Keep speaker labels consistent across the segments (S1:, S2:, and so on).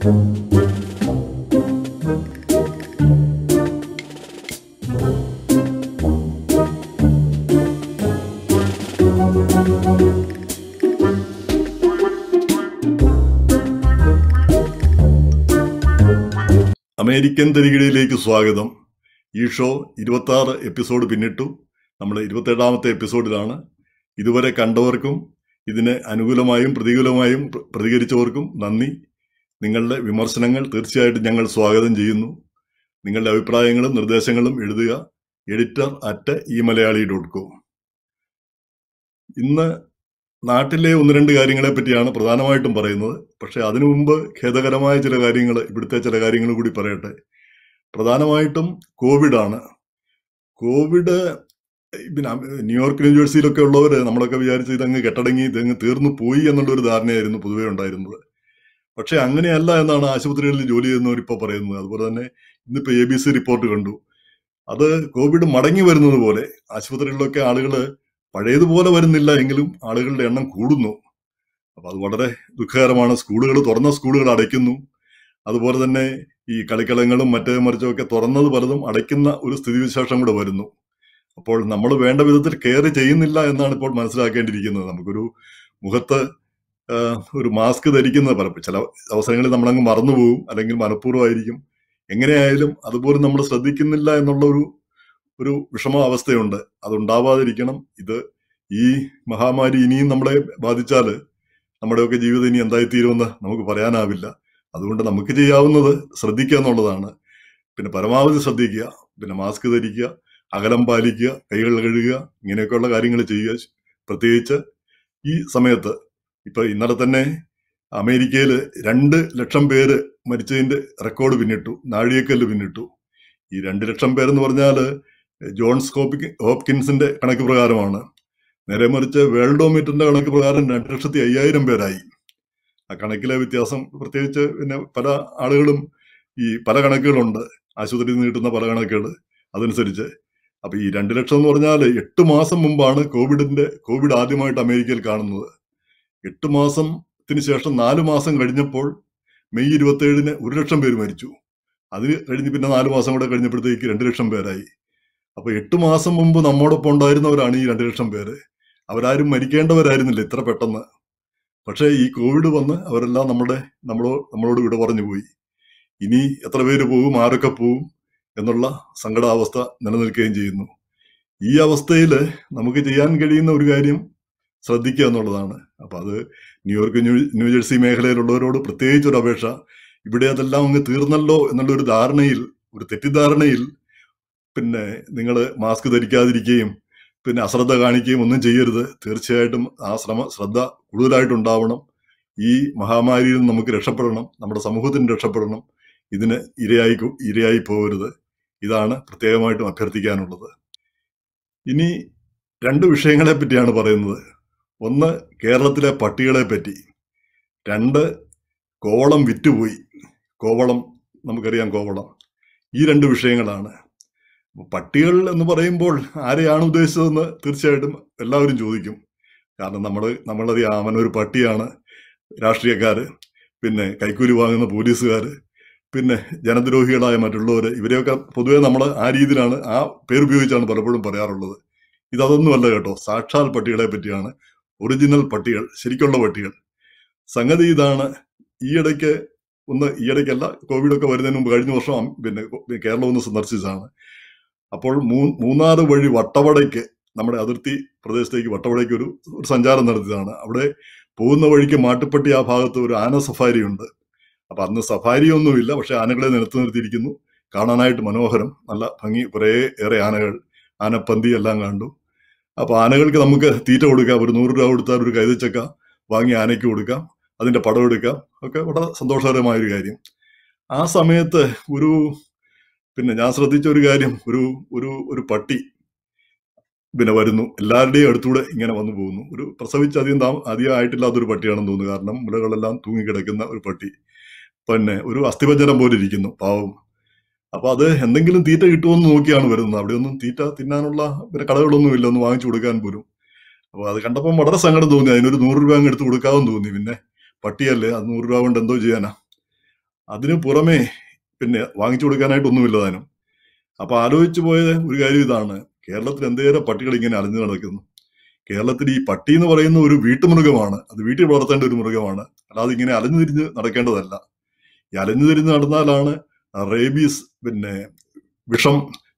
S1: American തരികിടയിലേക്ക് സ്വാഗതം. ഈ show ഇരുപത്തി ആറ് എപ്പിസോഡ് പിന്നിട്ടു. നമ്മൾ ഇരുപത്തേഴാമത്തെ എപ്പിസോഡിലാണ്. ഇതുവരെ കണ്ടവർക്കും ഇതിന് അനുകൂലമായും പ്രതികൂലമായും പ്രതികരിച്ചവർക്കും നന്ദി. നിങ്ങളുടെ വിമർശനങ്ങൾ തീർച്ചയായിട്ടും ഞങ്ങൾ സ്വാഗതം ചെയ്യുന്നു. നിങ്ങളുടെ അഭിപ്രായങ്ങളും നിർദ്ദേശങ്ങളും എഴുതുക. Editor at e Malayali dot com ഇന്ന് നാട്ടിലെ ഒന്ന് രണ്ട് കാര്യങ്ങളെ പറ്റിയാണ് പ്രധാനമായിട്ടും പറയുന്നത്. പക്ഷേ അതിനു മുമ്പ് ഖേദകരമായ ചില കാര്യങ്ങൾ ഇവിടുത്തെ ചില കാര്യങ്ങൾ കൂടി പറയട്ടെ. പ്രധാനമായിട്ടും കോവിഡാണ് കോവിഡ് പിന്നെ ന്യൂയോർക്ക് ന്യൂജേഴ്സിയിലൊക്കെ ഉള്ളവർ നമ്മളൊക്കെ വിചാരിച്ച് ഇതങ്ങ് കെട്ടടങ്ങി ഇതങ്ങ് തീർന്നു പോയി എന്നുള്ളൊരു ധാരണയായിരുന്നു പൊതുവേ ഉണ്ടായിരുന്നത്. പക്ഷെ അങ്ങനെയല്ല എന്നാണ് ആശുപത്രികളിൽ ജോലി ചെയ്യുന്നവർ ഇപ്പോൾ പറയുന്നത്. അതുപോലെ തന്നെ ഇന്നിപ്പോൾ എ ബി സി റിപ്പോർട്ട് കണ്ടു. അത് കോവിഡ് മടങ്ങി വരുന്നത് പോലെ ആശുപത്രികളിലൊക്കെ ആളുകൾ പഴയതുപോലെ വരുന്നില്ല എങ്കിലും ആളുകളുടെ എണ്ണം കൂടുന്നു. അപ്പൊ അത് വളരെ ദുഃഖകരമാണ്. സ്കൂളുകൾ തുറന്ന സ്കൂളുകൾ അടയ്ക്കുന്നു. അതുപോലെ തന്നെ ഈ കളിക്കളങ്ങളും മറ്റേ മറിച്ചും ഒക്കെ തുറന്നത് പലതും അടയ്ക്കുന്ന ഒരു സ്ഥിതിവിശേഷം കൂടെ വരുന്നു. അപ്പോൾ നമ്മൾ വേണ്ട വിധത്തിൽ കെയർ ചെയ്യുന്നില്ല എന്നാണ് ഇപ്പോൾ മനസ്സിലാക്കേണ്ടിയിരിക്കുന്നത്. നമുക്കൊരു മുഖത്ത് ഒരു മാസ്ക് ധരിക്കുന്നത് പലപ്പോൾ ചില അവസരങ്ങളിൽ നമ്മളങ്ങ് മറന്നുപോകും അല്ലെങ്കിൽ മനഃപൂർവമായിരിക്കും. എങ്ങനെയായാലും അതുപോലും നമ്മൾ ശ്രദ്ധിക്കുന്നില്ല എന്നുള്ള ഒരു ഒരു വിഷമ അവസ്ഥയുണ്ട് അതുണ്ടാവാതിരിക്കണം. ഇത് ഈ മഹാമാരി ഇനിയും നമ്മളെ ബാധിച്ചാൽ നമ്മുടെയൊക്കെ ജീവിതം ഇനി എന്തായിത്തീരുമെന്ന് നമുക്ക് പറയാനാവില്ല. അതുകൊണ്ട് നമുക്ക് ചെയ്യാവുന്നത് ശ്രദ്ധിക്കുക എന്നുള്ളതാണ്. പിന്നെ പരമാവധി ശ്രദ്ധിക്കുക. പിന്നെ മാസ്ക് ധരിക്കുക അകലം പാലിക്കുക കൈകൾ കഴുകുക ഇങ്ങനെയൊക്കെയുള്ള കാര്യങ്ങൾ ചെയ്യുക. പ്രത്യേകിച്ച് ഈ സമയത്ത് ഇപ്പൊ ഇന്നലെ തന്നെ അമേരിക്കയിൽ രണ്ട് ലക്ഷം പേര് മരിച്ചതിന്റെ റെക്കോർഡ് പിന്നിട്ടു നാഴികക്കല്ല് പിന്നിട്ടു. ഈ രണ്ട് ലക്ഷം പേരെന്ന് പറഞ്ഞാൽ ജോൺസ് കോപ്പി ഹോപ്കിൻസിന്റെ കണക്ക് പ്രകാരമാണ്. നേരെ മറിച്ച് വേൾഡോമീറ്ററിന്റെ കണക്ക് പ്രകാരം രണ്ട് ലക്ഷത്തി അയ്യായിരം പേരായി. ആ കണക്കിലെ വ്യത്യാസം പ്രത്യേകിച്ച് പിന്നെ പല ആളുകളും ഈ പല കണക്കുകളുണ്ട്. ആശുപത്രിയിൽ നിന്ന് കിട്ടുന്ന പല കണക്കുകൾ അതനുസരിച്ച്. അപ്പൊ ഈ രണ്ട് ലക്ഷം എന്ന് പറഞ്ഞാൽ എട്ട് മാസം മുമ്പാണ് കോവിഡിന്റെ കോവിഡ് ആദ്യമായിട്ട് അമേരിക്കയിൽ കാണുന്നത്. എട്ട് മാസത്തിന് ശേഷം നാല് മാസം കഴിഞ്ഞപ്പോൾ മെയ് ഇരുപത്തി ഏഴിന് ഒരു ലക്ഷം പേര് മരിച്ചു. അത് കഴിഞ്ഞ് പിന്നെ നാല് മാസം കൂടെ കഴിഞ്ഞപ്പോഴത്തേക്ക് രണ്ട് ലക്ഷം പേരായി. അപ്പോൾ എട്ട് മാസം മുമ്പ് നമ്മോടൊപ്പം ഉണ്ടായിരുന്നവരാണ് ഈ രണ്ട് ലക്ഷം പേര്. അവരാരും മരിക്കേണ്ടവരായിരുന്നില്ല ഇത്ര പെട്ടെന്ന്. പക്ഷേ ഈ കോവിഡ് വന്ന് അവരെല്ലാം നമ്മുടെ നമ്മളോ നമ്മളോട് വിട പറഞ്ഞു പോയി. ഇനി എത്ര പേര് പോകും ആരൊക്കെ പോകും എന്നുള്ള സങ്കടാവസ്ഥ നിലനിൽക്കുകയും ചെയ്യുന്നു. ഈ അവസ്ഥയിൽ നമുക്ക് ചെയ്യാൻ കഴിയുന്ന ഒരു കാര്യം ശ്രദ്ധിക്കുക എന്നുള്ളതാണ്. അപ്പൊ അത് ന്യൂയോർക്ക് ന്യൂ ന്യൂജേഴ്സി മേഖലയിലുള്ളവരോട് പ്രത്യേകിച്ച് ഒരു അപേക്ഷ. ഇവിടെ അതെല്ലാം അങ്ങ് തീർന്നല്ലോ എന്നുള്ള ഒരു ധാരണയിൽ ഒരു തെറ്റിദ്ധാരണയിൽ പിന്നെ നിങ്ങൾ മാസ്ക് ധരിക്കാതിരിക്കുകയും പിന്നെ അശ്രദ്ധ കാണിക്കുകയും ഒന്നും ചെയ്യരുത്. തീർച്ചയായിട്ടും ആ ശ്രമ ശ്രദ്ധ കൂടുതലായിട്ടുണ്ടാവണം. ഈ മഹാമാരിയിൽ നിന്ന് നമുക്ക് രക്ഷപ്പെടണം. നമ്മുടെ സമൂഹത്തിന് രക്ഷപ്പെടണം. ഇതിന് ഇരയായി ഇരയായി പോകരുത്. ഇതാണ് പ്രത്യേകമായിട്ടും അഭ്യർത്ഥിക്കാനുള്ളത്. ഇനി രണ്ട് വിഷയങ്ങളെ പറ്റിയാണ് പറയുന്നത്. ഒന്ന് കേരളത്തിലെ പട്ടികളെ പറ്റി രണ്ട് കോവളം വിറ്റുപോയി. കോവളം നമുക്കറിയാം കോവളം. ഈ രണ്ട് വിഷയങ്ങളാണ്. പട്ടികൾ എന്ന് പറയുമ്പോൾ ആരെയാണ് ഉദ്ദേശിച്ചതെന്ന് തീർച്ചയായിട്ടും എല്ലാവരും ചോദിക്കും. കാരണം നമ്മൾ നമ്മളറിയാം ഒരു പട്ടിയാണ് രാഷ്ട്രീയക്കാർ പിന്നെ കൈക്കൂലി വാങ്ങുന്ന പോലീസുകാർ പിന്നെ ജനദ്രോഹികളായ മറ്റുള്ളവർ ഇവരെയൊക്കെ പൊതുവെ നമ്മൾ ആ രീതിയിലാണ് ആ പേരുപയോഗിച്ചാണ് പലപ്പോഴും പറയാറുള്ളത്. ഇതൊന്നുമല്ല കേട്ടോ സാക്ഷാൽ പട്ടികളെ പറ്റിയാണ്. ഒറിജിനൽ പട്ടികൾ ശരിക്കുള്ള പട്ടികൾ. സംഗതി ഇതാണ് ഈയിടയ്ക്ക് ഒന്ന് ഈയിടയ്ക്കല്ല കോവിഡൊക്കെ വരുന്നതിന് മുമ്പ് കഴിഞ്ഞ വർഷം പിന്നെ കേരളം ഒന്ന് സന്ദർശിച്ചതാണ്. അപ്പോൾ മൂ- മൂന്നാർ വഴി വട്ടവടയ്ക്ക് നമ്മുടെ അതിർത്തി പ്രദേശത്തേക്ക് വട്ടവടയ്ക്ക് ഒരു ഒരു സഞ്ചാരം നടത്തിയതാണ്. അവിടെ പോകുന്ന വഴിക്ക് മാട്ടുപ്പെട്ടി ആ ഭാഗത്ത് ഒരു ആന സഫാരി ഉണ്ട്. അപ്പം അന്ന് സഫാരി ഒന്നുമില്ല പക്ഷെ ആനകളെ നിലത്ത് നിർത്തിയിരിക്കുന്നു. കാണാനായിട്ട് മനോഹരം നല്ല ഭംഗി കുറേ ഏറെ ആനകൾ ആനപ്പന്തി എല്ലാം കണ്ടു. അപ്പൊ ആനകൾക്ക് നമുക്ക് തീറ്റ കൊടുക്കാം. ഒരു നൂറ് രൂപ കൊടുത്താൽ ഒരു കൈതച്ചക്ക വാങ്ങി ആനയ്ക്ക് കൊടുക്കാം. അതിന്റെ പടം എടുക്കാം. ഒക്കെ വളരെ സന്തോഷകരമായ ഒരു കാര്യം. ആ സമയത്ത് ഒരു പിന്നെ ഞാൻ ശ്രദ്ധിച്ച ഒരു കാര്യം. ഒരു ഒരു ഒരു പട്ടി പിന്നെ വരുന്നു. എല്ലാവരുടെയും അടുത്തൂടെ ഇങ്ങനെ വന്നു പോകുന്നു. ഒരു പ്രസവിച്ച് അധികം താ അധികം ആയിട്ടില്ലാത്ത ഒരു പട്ടിയാണെന്ന് തോന്നുന്നു. കാരണം മുലകളെല്ലാം തൂങ്ങിക്കിടക്കുന്ന ഒരു പട്ടി. പിന്നെ ഒരു അസ്ഥിപഞ്ചരം പോലെ ഇരിക്കുന്നു. പാവം. അപ്പൊ അത് എന്തെങ്കിലും തീറ്റ കിട്ടുമെന്ന് നോക്കിയാണ് വരുന്നത്. അവിടെ ഒന്നും തീറ്റ തിന്നാനുള്ള പിന്നെ കടകളൊന്നും ഇല്ല. ഒന്ന് വാങ്ങിച്ചു കൊടുക്കാൻ പോലും. അപ്പൊ അത് കണ്ടപ്പോൾ വളരെ സങ്കടം തോന്നി. അതിനൊരു നൂറ് രൂപ അങ്ങ് എടുത്ത് കൊടുക്കാമെന്ന് തോന്നി. പിന്നെ പട്ടിയല്ലേ? അത് നൂറ് രൂപ കൊണ്ട് എന്തോ ചെയ്യാനാ. അതിന് പുറമേ പിന്നെ വാങ്ങിച്ചു കൊടുക്കാനായിട്ടൊന്നുമില്ല താനും. അപ്പൊ ആലോചിച്ചു പോയത് ഒരു കാര്യം ഇതാണ്. കേരളത്തിൽ എന്തേറെ പട്ടികൾ ഇങ്ങനെ അലഞ്ഞു നടക്കുന്നു. കേരളത്തിൽ ഈ പട്ടി എന്ന് പറയുന്ന ഒരു വീട്ടുമൃഗമാണ്. അത് വീട്ടിൽ വളർത്തേണ്ട ഒരു മൃഗമാണ്. അല്ലാതെ ഇങ്ങനെ അലഞ്ഞു തിരിഞ്ഞ് നടക്കേണ്ടതല്ല. ഈ അലഞ്ഞു തിരിഞ്ഞ് നടന്നാലാണ് റേബീസ് പിന്നെ വിഷം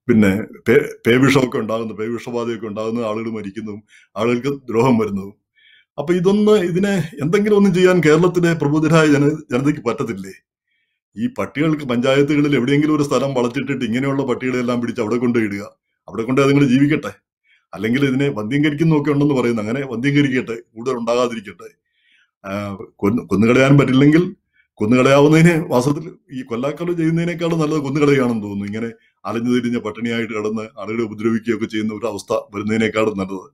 S1: പിന്നെ പേ പേവിഷമൊക്കെ ഉണ്ടാകുന്നു. പേവിഷബാധയൊക്കെ ഉണ്ടാകുന്ന. ആളുകൾ മരിക്കുന്നതും ആളുകൾക്ക് ദ്രോഹം വരുന്നതും അപ്പൊ ഇതൊന്ന് ഇതിനെ എന്തെങ്കിലും ഒന്നും ചെയ്യാൻ കേരളത്തിലെ പ്രബുദ്ധരായ ജന ജനതയ്ക്ക് പറ്റത്തില്ലേ? ഈ പട്ടികൾക്ക് പഞ്ചായത്തുകളിൽ എവിടെയെങ്കിലും ഒരു സ്ഥലം വളച്ചിട്ടിട്ട് ഇങ്ങനെയുള്ള പട്ടികളെല്ലാം പിടിച്ച് അവിടെ കൊണ്ടുപോയിടുക. അവിടെ കൊണ്ട് അതുങ്ങൾ ജീവിക്കട്ടെ. അല്ലെങ്കിൽ ഇതിനെ വന്ധ്യംകരിക്കുന്നൊക്കെ ഉണ്ടെന്ന് പറയുന്നു. അങ്ങനെ വന്ധ്യംകരിക്കട്ടെ കൂടുതൽ ഉണ്ടാകാതിരിക്കട്ടെ. കൊന്നു കൊന്നുകളയാൻ പറ്റില്ലെങ്കിൽ കൊന്നുകളയാവുന്നതിനെ വാസ്തവത്തിൽ ഈ കൊല്ലാക്കൊല ചെയ്യുന്നതിനേക്കാളും നല്ലത് കൊന്നുകളയാണെന്ന് തോന്നുന്നു. ഇങ്ങനെ അലഞ്ഞു തിരിഞ്ഞ പട്ടിണിയായിട്ട് കിടന്ന് ആളുകളെ ഉപദ്രവിക്കുകയൊക്കെ ചെയ്യുന്ന ഒരു അവസ്ഥ വരുന്നതിനേക്കാളും നല്ലത്.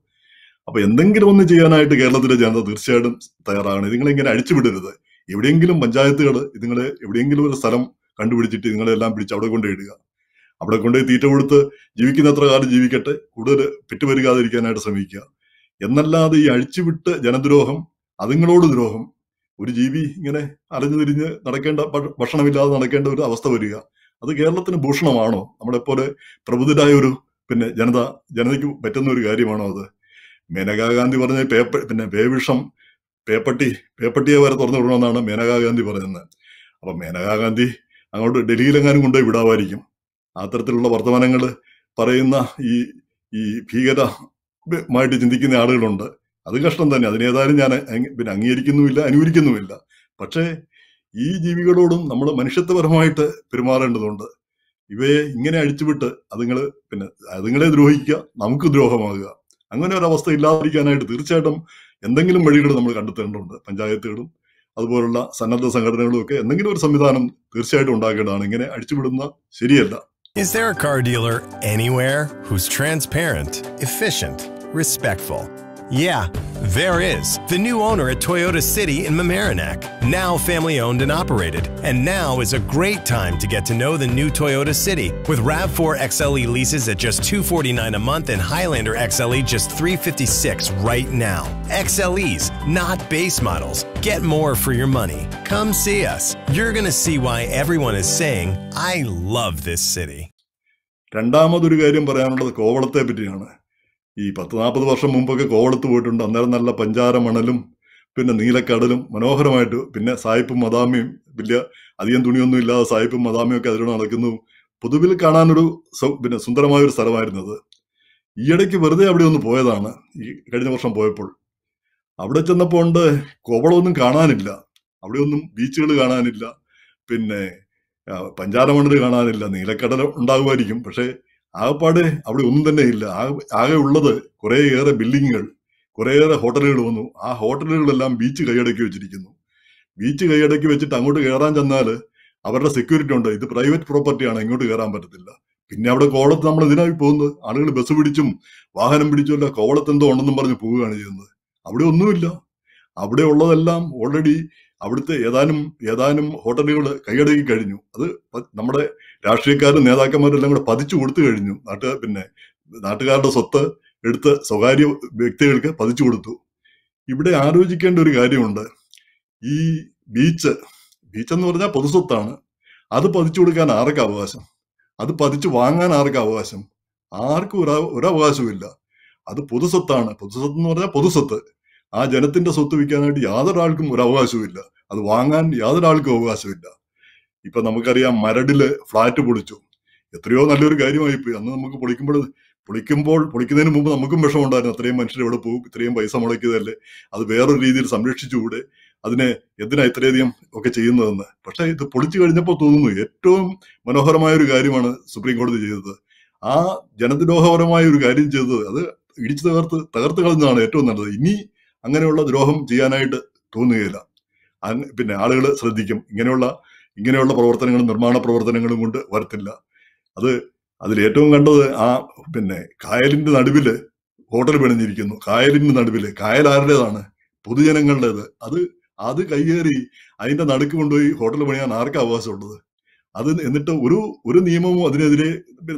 S1: അപ്പൊ എന്തെങ്കിലും ഒന്ന് ചെയ്യാനായിട്ട് കേരളത്തിലെ ജനത തീർച്ചയായിട്ടും തയ്യാറാണ് ഇതിങ്ങളെ ഇങ്ങനെ അഴിച്ചുവിടരുത് എവിടെയെങ്കിലും പഞ്ചായത്തുകൾ ഇതുങ്ങളെ എവിടെയെങ്കിലും ഒരു സ്ഥലം കണ്ടുപിടിച്ചിട്ട് നിങ്ങളെല്ലാം പിടിച്ച് അവിടെ കൊണ്ടുപോയിടുക അവിടെ കൊണ്ടുപോയി തീറ്റ കൊടുത്ത് ജീവിക്കുന്നത്ര കാലം ജീവിക്കട്ടെ. കൂടുതൽ പെറ്റുപെരുകാതിരിക്കാനായിട്ട് ശ്രമിക്കുക. എന്നല്ലാതെ ഈ അഴിച്ചുവിട്ട് ജനദ്രോഹം അതുങ്ങളോട് ദ്രോഹം ഒരു ജീവി ഇങ്ങനെ അലഞ്ഞു തിരിഞ്ഞ് നടക്കേണ്ട ഭക്ഷണമില്ലാതെ നടക്കേണ്ട ഒരു അവസ്ഥ വരിക. അത് കേരളത്തിന് ഭൂഷണമാണോ? നമ്മളെപ്പോലെ പ്രബുദ്ധരായ ഒരു പിന്നെ ജനത ജനതയ്ക്ക് പറ്റുന്ന ഒരു കാര്യമാണോ അത്? മേനകാ ഗാന്ധി പറഞ്ഞ പേപ്പ പിന്നെ വേവിഷം പേപ്പട്ടി പേപ്പട്ടിയെ വരെ തുറന്നു വിടണമെന്നാണ് മേനകാ ഗാന്ധി പറയുന്നത്. അപ്പൊ മേനകാ ഗാന്ധി അങ്ങോട്ട് ഡൽഹിയിലെങ്ങാനും കൊണ്ടുപോയി വിടാമായിരിക്കും. അത്തരത്തിലുള്ള വർത്തമാനങ്ങൾ പറയുന്ന ഈ ഈ ഭീകരമായിട്ട് ചിന്തിക്കുന്ന ആളുകളുണ്ട്. അത് കഷ്ടം തന്നെ. അതിനേതായാലും ഞാൻ പിന്നെ അംഗീകരിക്കുന്നുമില്ല അനുകരിക്കുന്നുമില്ല. പക്ഷേ ഈ ജീവികളോടും നമ്മൾ മനുഷ്യത്വപരമായിട്ട് പെരുമാറേണ്ടതുണ്ട്. ഇവയെ ഇങ്ങനെ അഴിച്ചുവിട്ട് അതുങ്ങൾ പിന്നെ അതുങ്ങളെ ദ്രോഹിക്കുക നമുക്ക് ദ്രോഹമാകുക. അങ്ങനെ ഒരവസ്ഥ ഇല്ലാതിരിക്കാനായിട്ട് തീർച്ചയായിട്ടും എന്തെങ്കിലും വഴികൾ നമ്മൾ കണ്ടെത്തേണ്ടതുണ്ട്. പഞ്ചായത്തുകളും അതുപോലുള്ള സന്നദ്ധ സംഘടനകളും ഒക്കെ എന്തെങ്കിലും ഒരു സംവിധാനം തീർച്ചയായിട്ടും ഉണ്ടാക്കേണ്ടതാണ് ഇങ്ങനെ അഴിച്ചുവിടുന്ന ശരിയല്ല.
S2: Is there a car dealer anywhere who's transparent, efficient, respectful? Yeah, there is. The new owner at Toyota City in Mamaroneck, now family owned and operated. And now is a great time to get to know the new Toyota City with RAV4 XLE leases at just $249 a month and Highlander XLE just $356 right now. XLEs, not base models. Get more for your money. Come see us. You're going to see why everyone is saying, I love this city.
S1: രണ്ടാമതൊരു കാര്യം പറയാനുള്ളത് കോവളത്തെ പറ്റിയാണ് ഈ പത്ത് നാൽപ്പത് വർഷം മുമ്പൊക്കെ കോവളത്ത് പോയിട്ടുണ്ട്. അന്നേരം നല്ല പഞ്ചാര മണലും പിന്നെ നീലക്കടലും മനോഹരമായിട്ട് പിന്നെ സായിപ്പും മദാമിയും വലിയ അധികം തുണിയൊന്നും ഇല്ലാതെ സായിപ്പും മദാമിയും ഒക്കെ അതിലൂടെ നടക്കുന്നു. പൊതുവിൽ കാണാനൊരു പിന്നെ സുന്ദരമായ ഒരു സ്ഥലമായിരുന്നത്. ഈയിടയ്ക്ക് വെറുതെ അവിടെ ഒന്ന് പോയതാണ് ഈ കഴിഞ്ഞ വർഷം പോയപ്പോൾ. അവിടെ ചെന്നപ്പോൾ ഉണ്ട് കോവളമൊന്നും കാണാനില്ല. അവിടെയൊന്നും ബീച്ചുകൾ കാണാനില്ല. പിന്നെ പഞ്ചാരമണ്ണിൽ കാണാനില്ല. നീലക്കടൽ ഉണ്ടാകുമായിരിക്കും. പക്ഷേ ആകപ്പാടെ അവിടെ ഒന്നും തന്നെ ഇല്ല. ആകെ ഉള്ളത് കുറേയേറെ ബിൽഡിങ്ങുകൾ കുറേയേറെ ഹോട്ടലുകൾ വന്നു. ആ ഹോട്ടലുകളെല്ലാം ബീച്ച് കൈയടക്കി വെച്ചിരിക്കുന്നു. ബീച്ച് കൈയടക്കി വെച്ചിട്ട് അങ്ങോട്ട് കയറാൻ ചെന്നാൽ അവരുടെ സെക്യൂരിറ്റി ഉണ്ട്. ഇത് പ്രൈവറ്റ് പ്രോപ്പർട്ടിയാണ് ഇങ്ങോട്ട് കയറാൻ പറ്റത്തില്ല. പിന്നെ അവിടെ കോവളത്ത് നമ്മൾ ഇതിനായി പോകുന്നത്? ആളുകൾ ബസ് പിടിച്ചും വാഹനം പിടിച്ചും അല്ല കോവളത്ത് എന്തോ ഉണ്ടെന്നും പറഞ്ഞ് പോവുകയാണ് ചെയ്യുന്നത്. അവിടെ ഒന്നുമില്ല. അവിടെ ഉള്ളതെല്ലാം ഓൾറെഡി അവിടുത്തെ ഏതാനും ഏതാനും ഹോട്ടലുകൾ കൈയടക്കി കഴിഞ്ഞു. അത് നമ്മുടെ രാഷ്ട്രീയക്കാരും നേതാക്കന്മാരെല്ലാം കൂടെ പതിച്ചു കൊടുത്തു കഴിഞ്ഞു. നാട്ടുകാർ പിന്നെ നാട്ടുകാരുടെ സ്വത്ത് എടുത്ത് സ്വകാര്യ വ്യക്തികൾക്ക് പതിച്ചു കൊടുത്തു. ഇവിടെ ആലോചിക്കേണ്ട ഒരു കാര്യമുണ്ട്. ഈ ബീച്ച് ബീച്ച് എന്ന് പറഞ്ഞാൽ പൊതുസ്വത്താണ്. അത് പതിച്ചു കൊടുക്കാൻ ആർക്ക് അവകാശം? അത് പതിച്ചു വാങ്ങാൻ ആർക്ക് അവകാശം? ആർക്കും ഒരു ഒരു അവകാശവും അത് പൊതുസ്വത്താണ്. പൊതുസ്വത്ത് എന്ന് പറഞ്ഞാൽ പൊതുസ്വത്ത്. ആ ജനത്തിന്റെ സ്വത്ത് വിൽക്കാനായിട്ട് യാതൊരാൾക്കും ഒരു അവകാശവും അത് വാങ്ങാൻ യാതൊരാൾക്കും അവകാശമില്ല. ഇപ്പൊ നമുക്കറിയാം മരടിൽ ഫ്ലാറ്റ് പൊളിച്ചു. എത്രയോ നല്ലൊരു കാര്യമായി പോയി. അന്ന് നമുക്ക് പൊളിക്കുമ്പോൾ പൊളിക്കുമ്പോൾ പൊളിക്കുന്നതിന് മുമ്പ് നമുക്കും വിഷമമുണ്ടായിരുന്നു. അത്രയും മനുഷ്യർ എവിടെ പോകും? ഇത്രയും പൈസ മുടക്കിയതല്ലേ? അത് വേറൊരു രീതിയിൽ സംരക്ഷിച്ചുകൂടെ? അതിനെ എന്തിനാ ഇത്രയധികം ഒക്കെ ചെയ്യുന്നതെന്ന്? പക്ഷെ ഇത് പൊളിച്ചു കഴിഞ്ഞപ്പോൾ തോന്നുന്നു ഏറ്റവും മനോഹരമായ ഒരു കാര്യമാണ് സുപ്രീം കോടതി ചെയ്തത്. ആ ജനദ്രോഹപരമായ ഒരു കാര്യം ചെയ്തത്. അത് ഇടിച്ചു തകർത്ത് തകർത്ത് കളഞ്ഞതാണ് ഏറ്റവും നല്ലത്. ഇനി അങ്ങനെയുള്ള ദ്രോഹം ചെയ്യാനായിട്ട് തോന്നുകയില്ല. പിന്നെ ആളുകൾ ശ്രദ്ധിക്കും. ഇങ്ങനെയുള്ള ഇങ്ങനെയുള്ള പ്രവർത്തനങ്ങളും നിർമ്മാണ പ്രവർത്തനങ്ങളും കൊണ്ട് വരത്തില്ല. അത് അതിൽ ഏറ്റവും കണ്ടത് ആ പിന്നെ കായലിന്റെ നടുവിൽ ഹോട്ടൽ പിണഞ്ഞിരിക്കുന്നു. കായലിന്റെ നടുവിൽ. കായൽ ആരുടേതാണ്? പൊതുജനങ്ങളുടേത്. അത് അത് കയ്യേറി അതിന്റെ നടുക്ക് കൊണ്ടുപോയി ഹോട്ടൽ പണിയാൻ ആർക്കാ അവകാശമുള്ളത്? അത് എന്നിട്ട് ഒരു ഒരു നിയമവും അതിനെതിരെ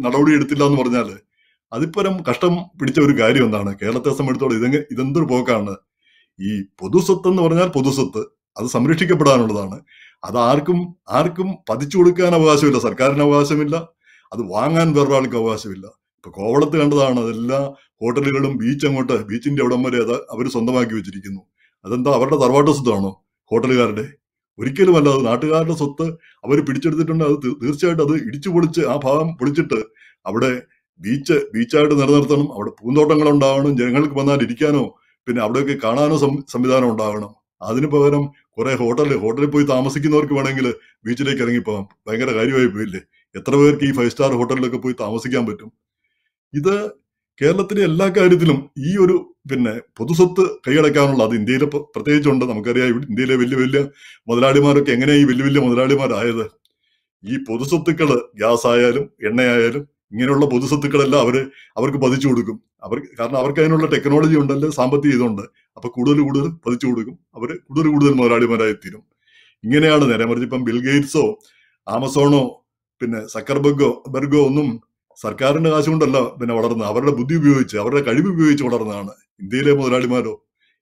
S1: നടപടി എടുത്തില്ല എന്ന് പറഞ്ഞാൽ അതിപ്പരം കഷ്ടം പിടിച്ച ഒരു കാര്യം എന്താണ്? കേരളത്തെ സംബന്ധിച്ചോളം ഇതെങ്ങനെ ഇതെന്തൊരു പോക്കാണ്? ഈ പൊതുസ്വത്ത് എന്ന് പറഞ്ഞാൽ പൊതുസ്വത്ത്. അത് സംരക്ഷിക്കപ്പെടാനുള്ളതാണ്. അത് ആർക്കും ആർക്കും പതിച്ചു കൊടുക്കാൻ അവകാശമില്ല. സർക്കാരിന് അവകാശമില്ല. അത് വാങ്ങാൻ വേറൊരാൾക്ക് അവകാശമില്ല. ഇപ്പൊ കോവളത്ത് കണ്ടതാണ് അതെല്ലാ ഹോട്ടലുകളും ബീച്ച് അങ്ങോട്ട് ബീച്ചിന്റെ അവിടം വരെ അത് അവർ സ്വന്തമാക്കി വെച്ചിരിക്കുന്നു. അതെന്താ അവരുടെ തറവാട്ട് സ്വത്താണോ ഹോട്ടലുകാരുടെ? ഒരിക്കലുമല്ല അത് നാട്ടുകാരുടെ സ്വത്ത് അവർ പിടിച്ചെടുത്തിട്ടുണ്ട്. അത് തീർച്ചയായിട്ടും അത് ഇടിച്ചു പൊളിച്ച് ആ ഭാഗം പൊളിച്ചിട്ട് അവിടെ ബീച്ച് ബീച്ചായിട്ട് നിലനിർത്തണം. അവിടെ പൂന്തോട്ടങ്ങൾ ഉണ്ടാവണം ജനങ്ങൾക്ക് വന്നാൽ ഇരിക്കാനോ പിന്നെ അവിടെയൊക്കെ കാണാനോ സംവിധാനം ഉണ്ടാവണം. അതിന് പകരം കുറെ ഹോട്ടൽ ഹോട്ടലിൽ പോയി താമസിക്കുന്നവർക്ക് വേണമെങ്കിൽ ബീച്ചിലേക്ക് ഇറങ്ങിപ്പോകാം. ഭയങ്കര കാര്യമായി പോയില്ലേ? എത്ര പേർക്ക് ഈ ഫൈവ് സ്റ്റാർ ഹോട്ടലിലൊക്കെ പോയി താമസിക്കാൻ പറ്റും? ഇത് കേരളത്തിലെ എല്ലാ കാര്യത്തിലും ഈ ഒരു പിന്നെ പൊതുസ്വത്ത് കൈയടക്കാനുള്ള അത് ഇന്ത്യയിലെ പ്രത്യേകിച്ചുണ്ട്. നമുക്കറിയാം ഇന്ത്യയിലെ വലിയ വലിയ മുതലാളിമാരൊക്കെ എങ്ങനെയാണ് ഈ വലിയ വലിയ മുതലാളിമാരായത്? ഈ പൊതുസ്വത്തുക്കൾ ഗ്യാസ് ആയാലും എണ്ണയായാലും ഇങ്ങനെയുള്ള പൊതുസ്വത്തുക്കളെല്ലാം അവർ അവർക്ക് പതിച്ചു കൊടുക്കും. അവർ കാരണം അവർക്ക് അതിനുള്ള ടെക്നോളജി ഉണ്ടല്ലോ സാമ്പത്തിക ഇതുണ്ട്. അപ്പൊ കൂടുതൽ കൂടുതൽ പതിച്ചു കൊടുക്കും. അവർ കൂടുതൽ കൂടുതൽ മുതലാളിമാരായി തീരും. ഇങ്ങനെയാണ് നേരെ മറിച്ച് ഇപ്പം ബിൽഗേറ്റ്സോ ആമസോണോ പിന്നെ സക്കർബർഗോ ബർഗോ ഒന്നും സർക്കാരിന്റെ കാശ് കൊണ്ടല്ല പിന്നെ വളർന്നത്. അവരുടെ ബുദ്ധി ഉപയോഗിച്ച് അവരുടെ കഴിവ് ഉപയോഗിച്ച് വളർന്നതാണ് ഇന്ത്യയിലെ മുതലാളിമാരോ.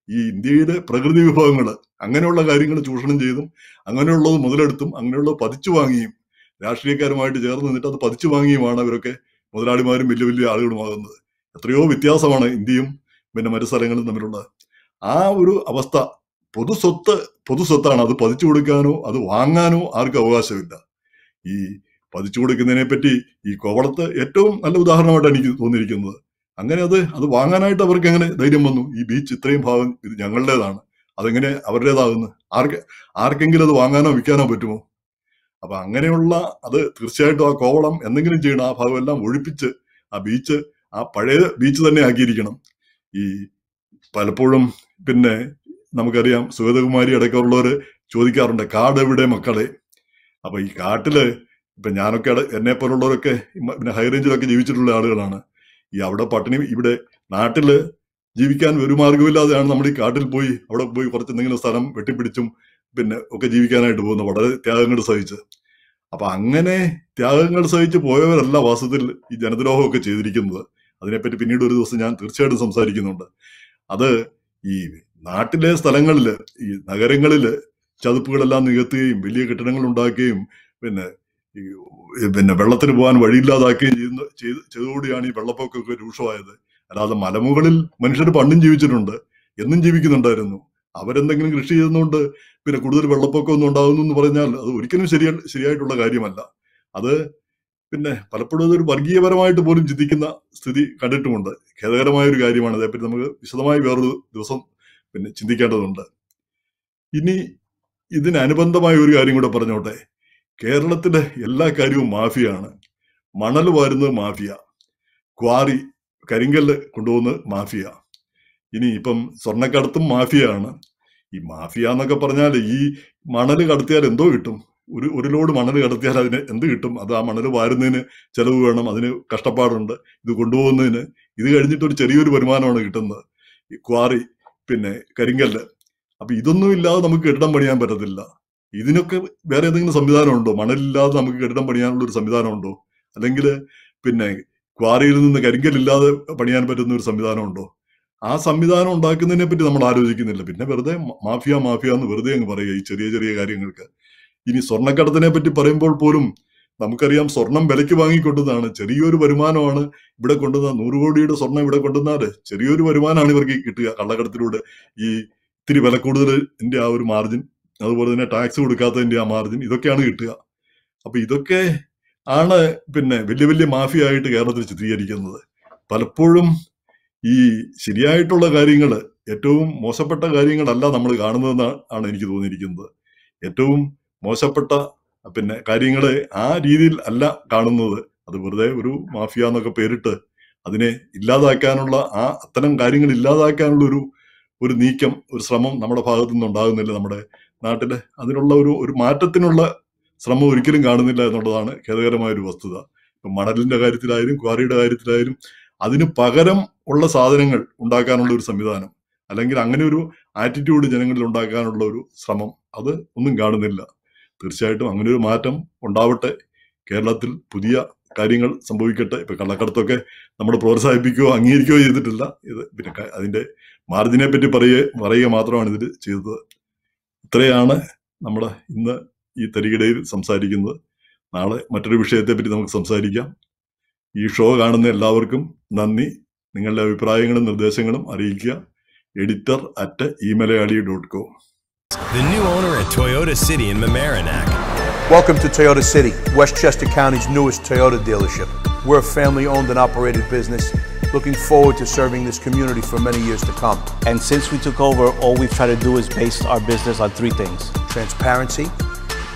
S1: ഈ ഇന്ത്യയിലെ പ്രകൃതി വിഭവങ്ങൾ അങ്ങനെയുള്ള കാര്യങ്ങൾ ചൂഷണം ചെയ്തും അങ്ങനെയുള്ളത് മുതലെടുത്തും അങ്ങനെയുള്ളത് പതിച്ചു വാങ്ങിയും രാഷ്ട്രീയക്കാരുമായിട്ട് ചേർന്ന് നിന്നിട്ട് അത് പതിച്ചു വാങ്ങിയുമാണ് അവരൊക്കെ മുതലാളിമാരും വലിയ വലിയ ആളുകളുമാകുന്നത്. എത്രയോ വ്യത്യാസമാണ് ഇന്ത്യയും പിന്നെ മറ്റു സ്ഥലങ്ങളും തമ്മിലുള്ളത്. ആ ഒരു അവസ്ഥ പൊതുസ്വത്ത് പൊതുസ്വത്താണ് അത് പതിച്ചു കൊടുക്കാനോ അത് വാങ്ങാനോ ആർക്കും അവകാശമില്ല. ഈ പതിച്ചു കൊടുക്കുന്നതിനെ പറ്റി ഈ കോവളത്ത് ഏറ്റവും നല്ല ഉദാഹരണമായിട്ടാണ് എനിക്ക് തോന്നിയിരിക്കുന്നത്. അങ്ങനെ അത് അത് വാങ്ങാനായിട്ട് അവർക്ക് എങ്ങനെ ധൈര്യം വന്നു? ഈ ബീച്ച് ഇത്രയും ഭാഗം ഇത് ഞങ്ങളുടേതാണ്. അതെങ്ങനെ അവരുടേതാകുന്നു? ആർക്ക് ആർക്കെങ്കിലും അത് വാങ്ങാനോ വിൽക്കാനോ പറ്റുമോ? അപ്പൊ അങ്ങനെയുള്ള അത് തീർച്ചയായിട്ടും ആ കോവളം എന്തെങ്കിലും ചെയ്യണം ആ ഭാഗമെല്ലാം ഒഴിപ്പിച്ച് ആ ബീച്ച് ആ പഴയ ബീച്ച് തന്നെ ആക്കിയിരിക്കണം. ഈ പലപ്പോഴും പിന്നെ നമുക്കറിയാം സുഗതകുമാരി അടക്കമുള്ളവര് ചോദിക്കാറുണ്ട് കാട് എവിടെ മക്കളെ? അപ്പൊ ഈ കാട്ടിൽ ഇപ്പൊ ഞാനൊക്കെ എന്നെ പോലുള്ളവരൊക്കെ പിന്നെ ഹൈ റേഞ്ചിലൊക്കെ ജീവിച്ചിട്ടുള്ള ആളുകളാണ്. ഈ അവിടെ പട്ടിണി ഇവിടെ നാട്ടിൽ ജീവിക്കാൻ ഒരു മാർഗമില്ലാതെയാണ് നമ്മൾ ഈ കാട്ടിൽ പോയി അവിടെ പോയി കുറച്ച് എന്തെങ്കിലും സ്ഥലം വെട്ടിപ്പിടിച്ചും പിന്നെ ഒക്കെ ജീവിക്കാനായിട്ട് പോകുന്നത്. വളരെ ത്യാഗങ്ങൾ സഹിച്ച്. അപ്പൊ അങ്ങനെ ത്യാഗങ്ങൾ സഹിച്ച് പോയവരല്ല വാസ്തവത്തിൽ ഈ ജനദ്രോഹമൊക്കെ ചെയ്തിരിക്കുന്നത്. അതിനെപ്പറ്റി പിന്നീട് ഒരു ദിവസം ഞാൻ തീർച്ചയായിട്ടും സംസാരിക്കുന്നുണ്ട്. അത് ഈ നാട്ടിലെ സ്ഥലങ്ങളിൽ ഈ നഗരങ്ങളിൽ ചതുപ്പുകളെല്ലാം നികത്തുകയും വലിയ കെട്ടിടങ്ങൾ ഉണ്ടാക്കുകയും പിന്നെ പിന്നെ വെള്ളത്തിന് പോകാൻ വഴിയില്ലാതാക്കുകയും ചെയ്യുന്ന ചെയ്ത് ഈ വെള്ളപ്പൊക്കമൊക്കെ രൂക്ഷമായത്. അല്ലാതെ മലമുകളിൽ മനുഷ്യർ പണ്ടും ജീവിച്ചിട്ടുണ്ട് എന്നും ജീവിക്കുന്നുണ്ടായിരുന്നു. അവരെന്തെങ്കിലും കൃഷി ചെയ്യുന്നതുകൊണ്ട് പിന്നെ കൂടുതൽ വെള്ളപ്പൊക്കം ഒന്നും ഉണ്ടാകുന്നു എന്ന് പറഞ്ഞാൽ അത് ഒരിക്കലും ശരിയ ശരിയായിട്ടുള്ള കാര്യമല്ല. അത് പിന്നെ പലപ്പോഴും അതൊരു വർഗീയപരമായിട്ട് പോലും ചിന്തിക്കുന്ന സ്ഥിതി കണ്ടിട്ടുമുണ്ട്. ഖേദകരമായ ഒരു കാര്യമാണ്. അതേപ്പറ്റി നമുക്ക് വിശദമായി വേറൊരു ദിവസം പിന്നെ ചിന്തിക്കേണ്ടതുണ്ട്. ഇനി ഇതിനനുബന്ധമായ ഒരു കാര്യം കൂടെ പറഞ്ഞോട്ടെ. കേരളത്തിലെ എല്ലാ കാര്യവും മാഫിയാണ്. മണൽ വാരുന്നത് മാഫിയ. ക്വാറി കരിങ്കല്ല് കൊണ്ടുപോകുന്നത് മാഫിയ. ഇനി ഇപ്പം സ്വർണക്കടത്തും മാഫിയാണ് ഈ മാഫിയ എന്നൊക്കെ പറഞ്ഞാൽ ഈ മണൽ കടത്തിയാൽ എന്തോ കിട്ടും? ഒരു ഒരു ലോഡ് മണൽ കടത്തിയാൽ അതിന് എന്ത് കിട്ടും? അത് ആ മണൽ വാരുന്നതിന് ചിലവ് വേണം അതിന് കഷ്ടപ്പാടുണ്ട്. ഇത് കൊണ്ടുപോകുന്നതിന് ഇത് കഴിഞ്ഞിട്ട് ഒരു ചെറിയൊരു വരുമാനമാണ് കിട്ടുന്നത്. ഈ ക്വാറി പിന്നെ കരിങ്കല്ല്. അപ്പൊ ഇതൊന്നും ഇല്ലാതെ നമുക്ക് കെട്ടിടം പണിയാൻ പറ്റത്തില്ല. ഇതിനൊക്കെ വേറെ എന്തെങ്കിലും സംവിധാനം ഉണ്ടോ മണലില്ലാതെ നമുക്ക് കെട്ടിടം പണിയാനുള്ള ഒരു സംവിധാനം ഉണ്ടോ അല്ലെങ്കിൽ പിന്നെ ക്വാറിയിൽ നിന്ന് കരിങ്കല്ലില്ലാതെ പണിയാൻ പറ്റുന്ന ഒരു സംവിധാനം ഉണ്ടോ ആ സംവിധാനം ഉണ്ടാക്കുന്നതിനെ പറ്റി നമ്മൾ ആലോചിക്കുന്നില്ല. പിന്നെ വെറുതെ മാഫിയ മാഫിയ എന്ന് വെറുതെ അങ്ങ് പറയുക ഈ ചെറിയ ചെറിയ കാര്യങ്ങൾക്ക്. ഇനി സ്വർണക്കടത്തിനെ പറ്റി പറയുമ്പോൾ പോലും നമുക്കറിയാം സ്വർണം വിലയ്ക്ക് വാങ്ങിക്കൊണ്ടതാണ്. ചെറിയൊരു വരുമാനമാണ് ഇവിടെ കൊണ്ടുവന്ന നൂറ് കോടിയുടെ സ്വർണം ഇവിടെ കൊണ്ടുവന്നാൽ ചെറിയൊരു വരുമാനമാണ് ഇവർക്ക് കിട്ടുക കള്ളക്കടത്തിലൂടെ. ഈ ഇത്തിരി വില കൂടുതലിന്റെ ആ ഒരു മാർജിൻ അതുപോലെ തന്നെ ടാക്സ് കൊടുക്കാത്തതിന്റെ ആ മാർജിൻ ഇതൊക്കെയാണ് കിട്ടുക. അപ്പൊ ഇതൊക്കെ ആണ് പിന്നെ വലിയ വലിയ മാഫിയ ആയിട്ട് കേരളത്തിൽ ചിത്രീകരിക്കുന്നത്. പലപ്പോഴും ഈ ശരിയായിട്ടുള്ള കാര്യങ്ങൾ ഏറ്റവും മോശപ്പെട്ട കാര്യങ്ങളല്ല നമ്മൾ കാണുന്നതെന്നാണ് എനിക്ക് തോന്നിയിരിക്കുന്നത്. ഏറ്റവും മോശപ്പെട്ട പിന്നെ കാര്യങ്ങളെ ആ രീതിയിൽ അല്ല കാണുന്നത്. അത് വെറുതെ ഒരു മാഫിയ എന്നൊക്കെ പേരിട്ട് അതിനെ ഇല്ലാതാക്കാനുള്ള ആ അത്തരം കാര്യങ്ങൾ ഇല്ലാതാക്കാനുള്ള ഒരു ഒരു നീക്കം ഒരു ശ്രമം നമ്മുടെ ഭാഗത്തു നിന്ന് ഉണ്ടാകുന്നില്ല. നമ്മുടെ നാട്ടിൽ അതിനുള്ള ഒരു ഒരു മാറ്റത്തിനുള്ള ശ്രമം ഒരിക്കലും കാണുന്നില്ല എന്നുള്ളതാണ് ഖേദകരമായ ഒരു വസ്തുത. ഇപ്പൊ മണലിന്റെ കാര്യത്തിലായാലും ക്വാറിയുടെ കാര്യത്തിലായാലും അതിന് പകരം ഉള്ള സാധനങ്ങൾ ഉണ്ടാക്കാനുള്ള ഒരു സംവിധാനം അല്ലെങ്കിൽ അങ്ങനെ ഒരു ആറ്റിറ്റ്യൂഡ് ജനങ്ങളിൽ ഉണ്ടാക്കാനുള്ള ഒരു ശ്രമം അത് ഒന്നും കാണുന്നില്ല. തീർച്ചയായിട്ടും അങ്ങനെ ഒരു മാറ്റം ഉണ്ടാവട്ടെ. കേരളത്തിൽ പുതിയ കാര്യങ്ങൾ സംഭവിക്കട്ടെ. ഇപ്പൊ കള്ളക്കടത്തൊക്കെ നമ്മൾ പ്രോത്സാഹിപ്പിക്കുകയോ അംഗീകരിക്കുകയോ ചെയ്തിട്ടില്ല. ഇത് പിന്നെ അതിന്റെ മാർജിനെ പറ്റി പറയുക പറയുക മാത്രമാണ് ഇതിൽ ചെയ്തത്. ഇത്രയാണ് നമ്മൾ ഇന്ന് ഈ തരികിടയിൽ സംസാരിക്കുന്നത്. നാളെ മറ്റൊരു വിഷയത്തെ പറ്റി നമുക്ക് സംസാരിക്കാം. ഈ ഷോ കാണുന്ന എല്ലാവർക്കും നന്ദി. നിങ്ങളുടെ അഭിപ്രായങ്ങളും നിർദ്ദേശങ്ങളും അറിയിക്കുക. Editor at eMalayali dot com.
S2: The new owner at Toyota City in Mamaroneck.
S3: Welcome to Toyota City, Westchester County's newest Toyota dealership. We're a family owned and operated business looking forward to serving this community for many years to come.
S4: And since we took over, all we've tried to do is base our business on three things.
S3: Transparency,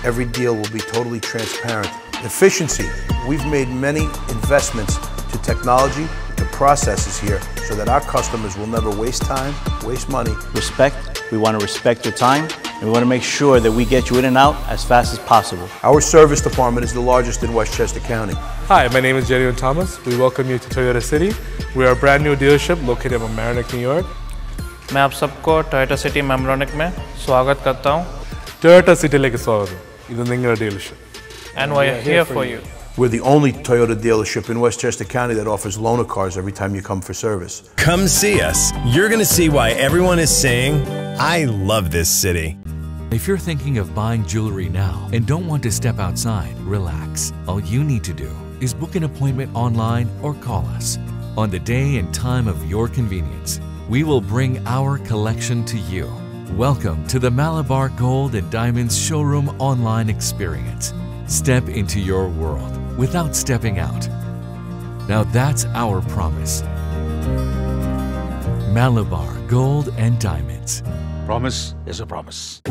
S3: every deal will be totally transparent. Efficiency, we've made many investments to technology, the processes here so that our customers will never waste time, waste money.
S4: Respect, we want to respect your time, and we want to make sure that we get you in and out as fast as possible.
S3: Our service department is the largest in Westchester County.
S5: Hi, my name is Jerry Thomas. We welcome you to Toyota City. We are a brand new dealership located in Mamaroneck, New York.
S6: मैं आप सबको Toyota city मेमरोनिक में स्वागत करता हूँ
S5: Toyota city लेके स्वागत हूँ इधर
S6: निंगला dealership And we are here for you.
S3: We're the only Toyota dealership in Westchester County that offers loaner cars every time you come for service.
S2: Come see us. You're going to see why everyone is saying, I love this city.
S7: If you're thinking of buying jewelry now and don't want to step outside, relax. All you need to do is book an appointment online or call us. On the day and time of your convenience, we will bring our collection to you. Welcome to the Malabar Gold and Diamonds Showroom online experience. Step into your world without stepping out. Now that's our promise. Malabar Gold and Diamonds.
S8: Promise is a promise.